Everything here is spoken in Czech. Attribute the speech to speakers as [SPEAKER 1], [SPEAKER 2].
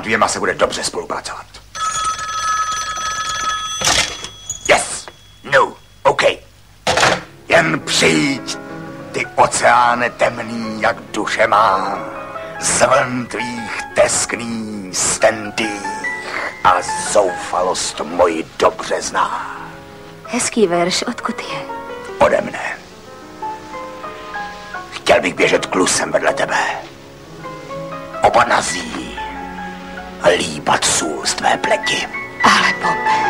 [SPEAKER 1] dvěma se bude dobře spolupracovat. Yes, no, OK. Jen přijď, ty oceáne temný, jak duše má, zvln tvých teskný stentých a zoufalost moji dobře zná.
[SPEAKER 2] Hezký verš, odkud je?
[SPEAKER 1] Ode mne. Chtěl bych běžet klusem vedle tebe. Oba nazí. Líbat sůl z tvé pleti.
[SPEAKER 2] Ale Bobe.